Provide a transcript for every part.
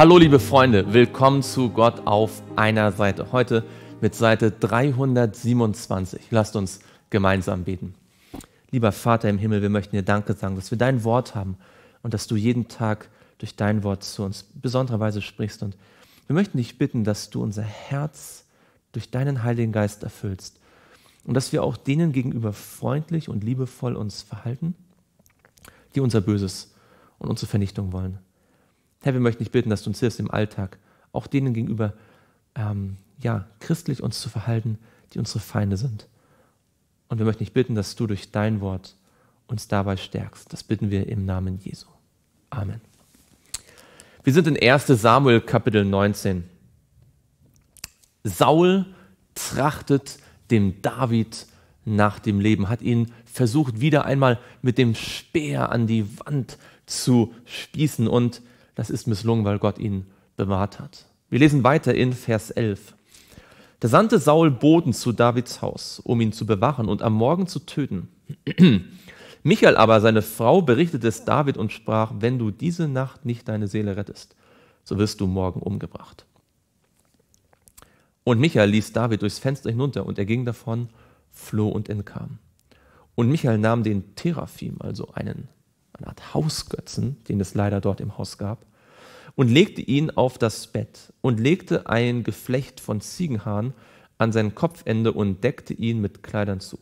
Hallo liebe Freunde, willkommen zu Gott auf einer Seite. Heute mit Seite 327. Lasst uns gemeinsam beten. Lieber Vater im Himmel, wir möchten dir Danke sagen, dass wir dein Wort haben und dass du jeden Tag durch dein Wort zu uns besondererweise sprichst. Und wir möchten dich bitten, dass du unser Herz durch deinen Heiligen Geist erfüllst und dass wir auch denen gegenüber freundlich und liebevoll uns verhalten, die unser Böses und unsere Vernichtung wollen. Herr, wir möchten dich bitten, dass du uns hilfst im Alltag, auch denen gegenüber ähm, ja, christlich uns zu verhalten, die unsere Feinde sind. Und wir möchten dich bitten, dass du durch dein Wort uns dabei stärkst. Das bitten wir im Namen Jesu. Amen. Wir sind in 1 Samuel Kapitel 19. Saul trachtet dem David nach dem Leben, hat ihn versucht, wieder einmal mit dem Speer an die Wand zu spießen und das ist misslungen, weil Gott ihn bewahrt hat. Wir lesen weiter in Vers 11. Da sandte Saul Boten zu Davids Haus, um ihn zu bewachen und am Morgen zu töten. Michael aber, seine Frau, berichtete es David und sprach, wenn du diese Nacht nicht deine Seele rettest, so wirst du morgen umgebracht. Und Michael ließ David durchs Fenster hinunter und er ging davon, floh und entkam. Und Michael nahm den Teraphim, also einen, eine Art Hausgötzen, den es leider dort im Haus gab, und legte ihn auf das Bett und legte ein Geflecht von Ziegenhaaren an sein Kopfende und deckte ihn mit Kleidern zu.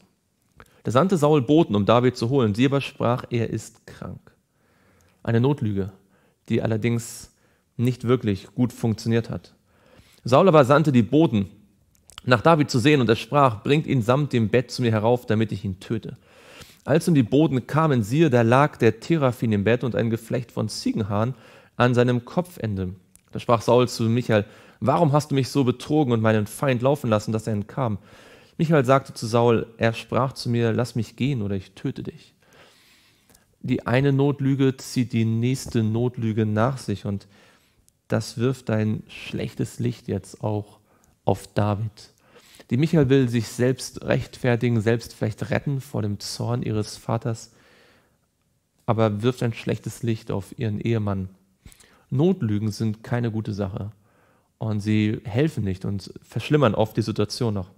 Da sandte Saul Boten, um David zu holen. Sie aber sprach, er ist krank. Eine Notlüge, die allerdings nicht wirklich gut funktioniert hat. Saul aber sandte die Boten, nach David zu sehen, und er sprach, bringt ihn samt dem Bett zu mir herauf, damit ich ihn töte. Als nun die Boten kamen, siehe, da lag der Teraphim im Bett und ein Geflecht von Ziegenhaaren an seinem Kopfende. Da sprach Saul zu Michael, warum hast du mich so betrogen und meinen Feind laufen lassen, dass er entkam? Michael sagte zu Saul, er sprach zu mir, lass mich gehen oder ich töte dich. Die eine Notlüge zieht die nächste Notlüge nach sich und das wirft ein schlechtes Licht jetzt auch auf David. Die Michael will sich selbst rechtfertigen, selbst vielleicht retten vor dem Zorn ihres Vaters, aber wirft ein schlechtes Licht auf ihren Ehemann. Notlügen sind keine gute Sache. Und sie helfen nicht und verschlimmern oft die Situation noch.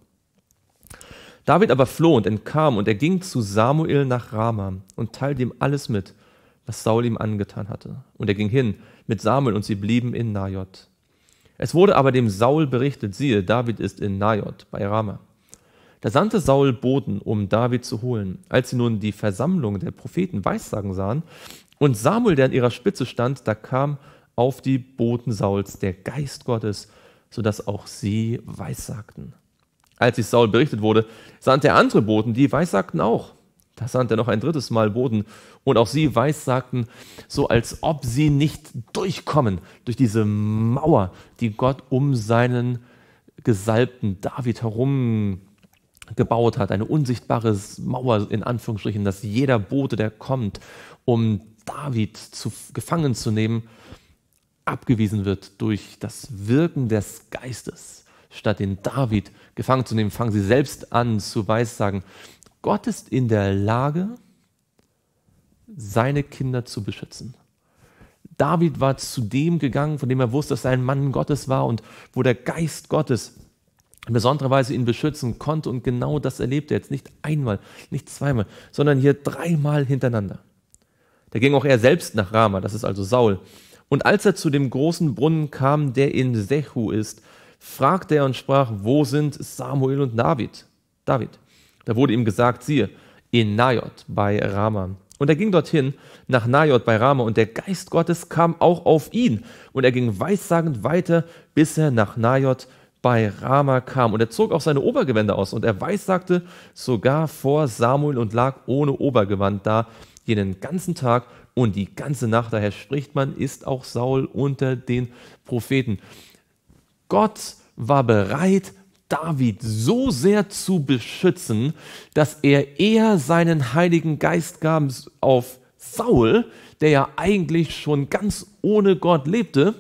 David aber floh und entkam und er ging zu Samuel nach Rama und teilte ihm alles mit, was Saul ihm angetan hatte. Und er ging hin mit Samuel und sie blieben in Najot. Es wurde aber dem Saul berichtet, siehe, David ist in Najot bei Rama. Da sandte Saul Boten, um David zu holen. Als sie nun die Versammlung der Propheten weissagen sahen und Samuel, der an ihrer Spitze stand, da kam auf die Boten Sauls der Geist Gottes, sodass auch sie weissagten. Als sich Saul berichtet wurde, sandte er andere Boten, die weissagten auch. Da sandte er noch ein drittes Mal Boten und auch sie weissagten, so als ob sie nicht durchkommen durch diese Mauer, die Gott um seinen gesalbten David herum gebaut hat, eine unsichtbare Mauer in Anführungsstrichen, dass jeder Bote, der kommt, um David zu, gefangen zu nehmen, abgewiesen wird durch das Wirken des Geistes. Statt den David gefangen zu nehmen, fangen sie selbst an zu weissagen, Gott ist in der Lage, seine Kinder zu beschützen. David war zu dem gegangen, von dem er wusste, dass er ein Mann Gottes war und wo der Geist Gottes in besonderer Weise ihn beschützen konnte. Und genau das erlebte er jetzt nicht einmal, nicht zweimal, sondern hier dreimal hintereinander. Da ging auch er selbst nach Rama, das ist also Saul, und als er zu dem großen Brunnen kam, der in Sechu ist, fragte er und sprach, wo sind Samuel und David? David. Da wurde ihm gesagt, siehe, in Najot bei Rama. Und er ging dorthin nach Najot bei Rama und der Geist Gottes kam auch auf ihn. Und er ging weissagend weiter, bis er nach Najot bei Rama kam. Und er zog auch seine Obergewände aus und er weissagte sogar vor Samuel und lag ohne Obergewand da jenen ganzen Tag und die ganze Nacht. Daher spricht man, ist auch Saul unter den Propheten. Gott war bereit, David so sehr zu beschützen, dass er eher seinen Heiligen Geist gab auf Saul, der ja eigentlich schon ganz ohne Gott lebte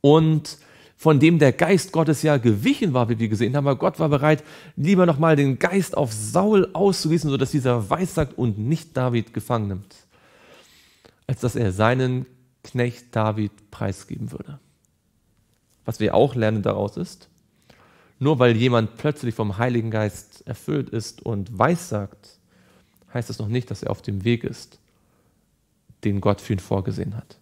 und von dem der Geist Gottes ja gewichen war, wie wir gesehen haben, aber Gott war bereit, lieber nochmal den Geist auf Saul auszugießen, sodass dieser weissagt und nicht David gefangen nimmt als dass er seinen Knecht David preisgeben würde. Was wir auch lernen daraus ist, nur weil jemand plötzlich vom Heiligen Geist erfüllt ist und weissagt, heißt das noch nicht, dass er auf dem Weg ist, den Gott für ihn vorgesehen hat.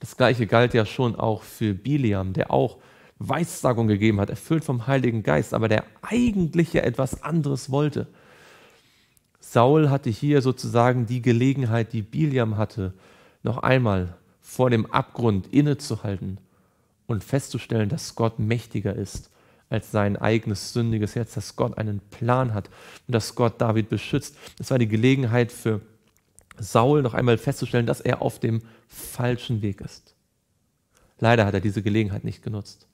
Das gleiche galt ja schon auch für Biliam, der auch Weissagung gegeben hat, erfüllt vom Heiligen Geist, aber der eigentlich ja etwas anderes wollte. Saul hatte hier sozusagen die Gelegenheit, die Biliam hatte, noch einmal vor dem Abgrund innezuhalten und festzustellen, dass Gott mächtiger ist als sein eigenes sündiges Herz, dass Gott einen Plan hat und dass Gott David beschützt. Es war die Gelegenheit für Saul noch einmal festzustellen, dass er auf dem falschen Weg ist. Leider hat er diese Gelegenheit nicht genutzt.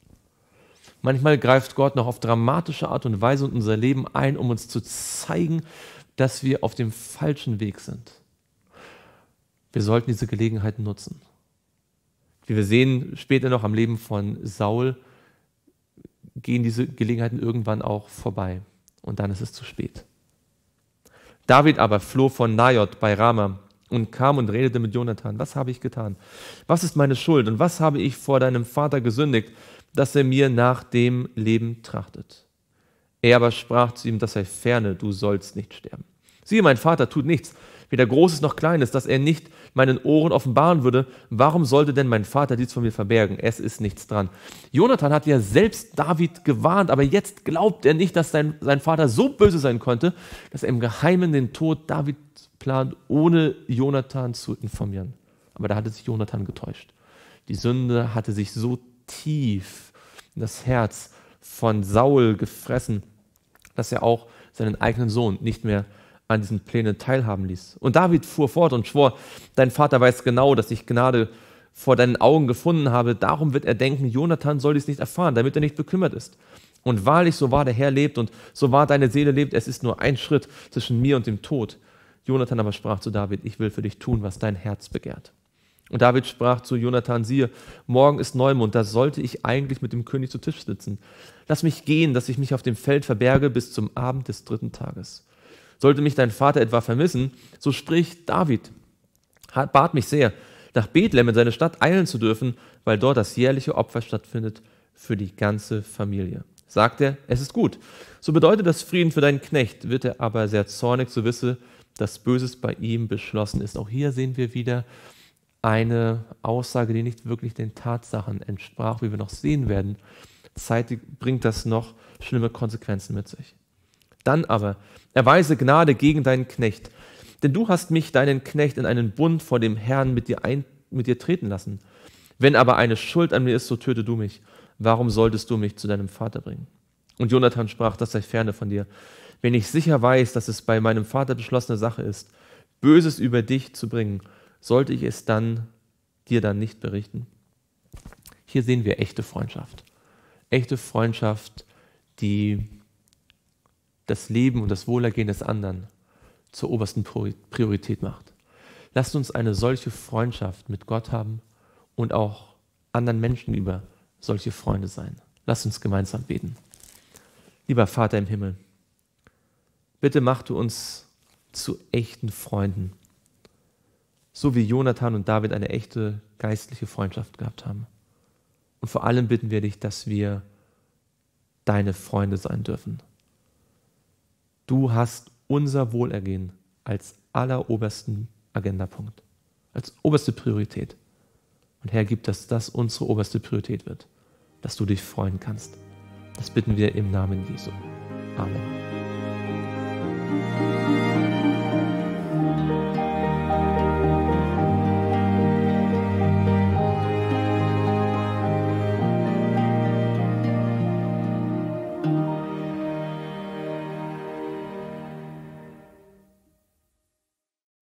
Manchmal greift Gott noch auf dramatische Art und Weise in unser Leben ein, um uns zu zeigen, dass wir auf dem falschen Weg sind. Wir sollten diese Gelegenheit nutzen. Wie wir sehen später noch am Leben von Saul, gehen diese Gelegenheiten irgendwann auch vorbei und dann ist es zu spät. David aber floh von Najot bei Rama und kam und redete mit Jonathan. Was habe ich getan? Was ist meine Schuld und was habe ich vor deinem Vater gesündigt, dass er mir nach dem Leben trachtet? Er aber sprach zu ihm, das sei ferne, du sollst nicht sterben. Siehe, mein Vater tut nichts, weder Großes noch Kleines, dass er nicht meinen Ohren offenbaren würde. Warum sollte denn mein Vater dies von mir verbergen? Es ist nichts dran. Jonathan hat ja selbst David gewarnt, aber jetzt glaubt er nicht, dass sein, sein Vater so böse sein konnte, dass er im Geheimen den Tod David plant, ohne Jonathan zu informieren. Aber da hatte sich Jonathan getäuscht. Die Sünde hatte sich so tief in das Herz von Saul gefressen, dass er auch seinen eigenen Sohn nicht mehr an diesen Plänen teilhaben ließ. Und David fuhr fort und schwor, dein Vater weiß genau, dass ich Gnade vor deinen Augen gefunden habe. Darum wird er denken, Jonathan soll dies nicht erfahren, damit er nicht bekümmert ist. Und wahrlich, so wahr der Herr lebt und so wahr deine Seele lebt, es ist nur ein Schritt zwischen mir und dem Tod. Jonathan aber sprach zu David, ich will für dich tun, was dein Herz begehrt. Und David sprach zu Jonathan, siehe, morgen ist Neumond, da sollte ich eigentlich mit dem König zu Tisch sitzen. Lass mich gehen, dass ich mich auf dem Feld verberge bis zum Abend des dritten Tages. Sollte mich dein Vater etwa vermissen, so spricht David, bat mich sehr, nach Bethlehem in seine Stadt eilen zu dürfen, weil dort das jährliche Opfer stattfindet für die ganze Familie. Sagt er, es ist gut. So bedeutet das Frieden für deinen Knecht, wird er aber sehr zornig, so wisse, dass Böses bei ihm beschlossen ist. Auch hier sehen wir wieder eine Aussage, die nicht wirklich den Tatsachen entsprach, wie wir noch sehen werden. Zeitig bringt das noch schlimme Konsequenzen mit sich. Dann aber erweise Gnade gegen deinen Knecht, denn du hast mich, deinen Knecht, in einen Bund vor dem Herrn mit dir, ein, mit dir treten lassen. Wenn aber eine Schuld an mir ist, so töte du mich. Warum solltest du mich zu deinem Vater bringen? Und Jonathan sprach, das sei ferne von dir. Wenn ich sicher weiß, dass es bei meinem Vater beschlossene Sache ist, Böses über dich zu bringen, sollte ich es dann dir dann nicht berichten? Hier sehen wir echte Freundschaft. Echte Freundschaft, die das Leben und das Wohlergehen des anderen zur obersten Priorität macht. Lasst uns eine solche Freundschaft mit Gott haben und auch anderen Menschen über solche Freunde sein. Lasst uns gemeinsam beten. Lieber Vater im Himmel, bitte mach du uns zu echten Freunden, so wie Jonathan und David eine echte geistliche Freundschaft gehabt haben. Und vor allem bitten wir dich, dass wir deine Freunde sein dürfen. Du hast unser Wohlergehen als allerobersten Agendapunkt, als oberste Priorität. Und Herr, gib, dass das unsere oberste Priorität wird, dass du dich freuen kannst. Das bitten wir im Namen Jesu. Amen.